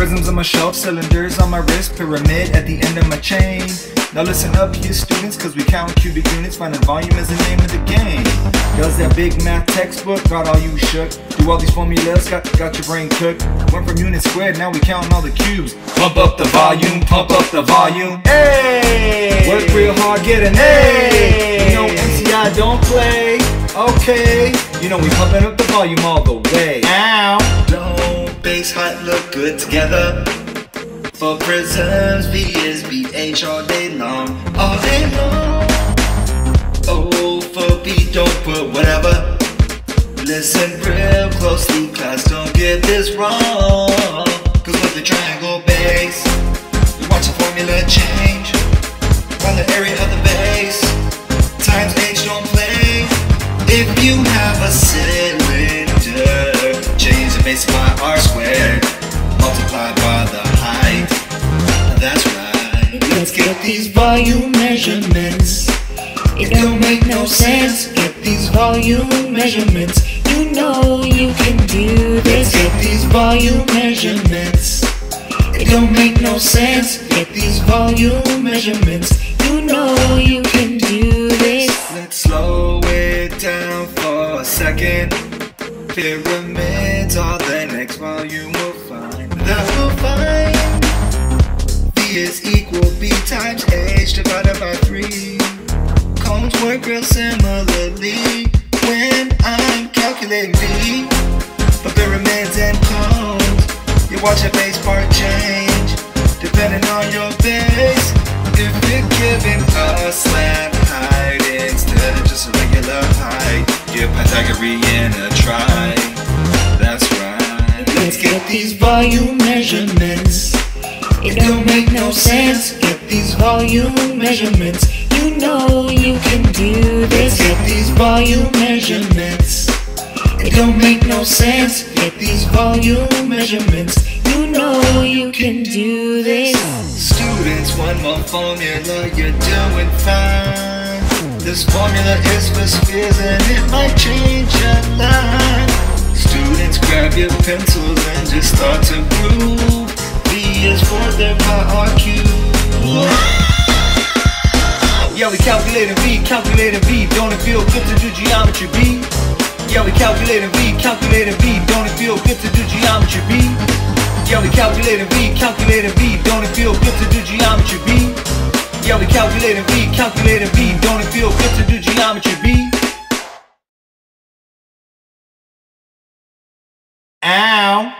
Prisms on my shelf, cylinders on my wrist, pyramid at the end of my chain. Now listen up you students, cause we count cubic units, finding volume is the name of the game. Does that big math textbook, got all you shook. Do all these formulas, got, got your brain cooked. Went from units squared, now we counting all the cubes. Pump up the volume, pump up the volume. Hey! Work real hard, get an A. You know MCI don't play. Okay, you know we pumping up the volume all the way. Ow! Base height look good together. For prisms, V is BH all day long, all day long. Oh, for B, don't put whatever. Listen real closely, class, don't get this wrong. Cause with the triangle base, you watch the formula change. Find the area of the base, times H don't play. If you have a base pi R squared, multiply by the height. That's right. Let's get these volume measurements. It don't make no sense. Get these volume measurements. You know you can do this. Get these volume measurements. It don't make no sense. Get these volume measurements. You know you can do this. Let's slow it down for a second. Pyramids are the next volume we'll find. That we'll find. V is equal B times H divided by 3. Cones work real similarly when I'm calculating V. For pyramids and cones, you watch your base part change depending on your base. If you're given a slant Let's get these volume measurements. It don't make no sense. Get these volume measurements. You know you can do this. Get these volume measurements. It don't make no sense. Get these volume measurements. You know you can do this. Students, one more formula, you're doing fine. This formula is for spheres and it might change your life. Your pencils and just start to groove. V is for the Yeah, we calculating V, calculating V. Don't it feel good to do geometry B? Yeah, we calculating V, calculating V. Don't it feel good to do geometry B? Yeah, we calculating V, calculating V. Don't it feel good to do geometry B? Yeah, we calculating V, calculating V. Don't it feel good to do geometry B? Ow.